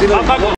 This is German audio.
Ja.